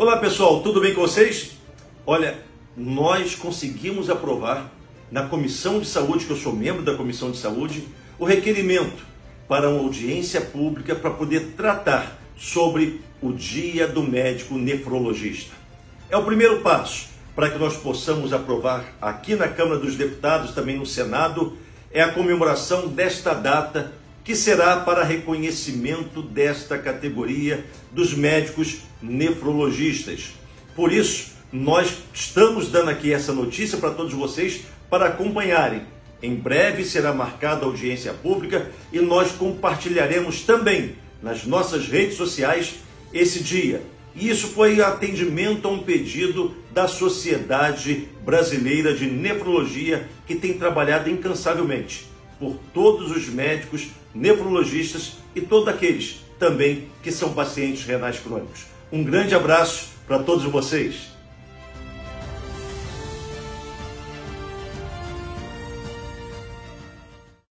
Olá pessoal, tudo bem com vocês? Olha, nós conseguimos aprovar na Comissão de Saúde, que eu sou membro da Comissão de Saúde, o requerimento para uma audiência pública para poder tratar sobre o Dia do Médico Nefrologista. É o primeiro passo para que nós possamos aprovar aqui na Câmara dos Deputados, também no Senado, é a comemoração desta data que será para reconhecimento desta categoria dos médicos nefrologistas. Por isso, nós estamos dando aqui essa notícia para todos vocês para acompanharem. Em breve será marcada audiência pública e nós compartilharemos também nas nossas redes sociais esse dia. E isso foi atendimento a um pedido da Sociedade Brasileira de Nefrologia, que tem trabalhado incansavelmente por todos os médicos nefrologistas e todos aqueles também que são pacientes renais crônicos. Um grande abraço para todos vocês.